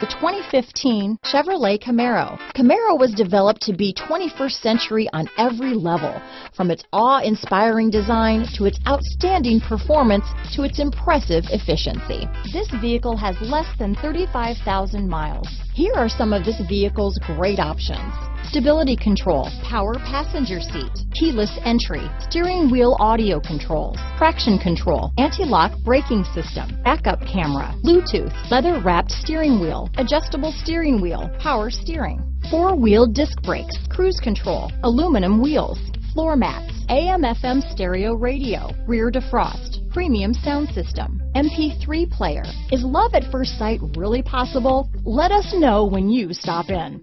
The 2015 Chevrolet Camaro. Camaro was developed to be 21st century on every level, from its awe-inspiring design to its outstanding performance to its impressive efficiency. This vehicle has less than 35,000 miles. Here are some of this vehicle's great options. Stability control, power passenger seat, keyless entry, steering wheel audio controls, traction control, anti-lock braking system, backup camera, Bluetooth, leather wrapped steering wheel, adjustable steering wheel, power steering, four-wheel disc brakes, cruise control, aluminum wheels, floor mats, AM FM stereo radio, rear defrost, premium sound system, MP3 player. Is love at first sight really possible? Let us know when you stop in.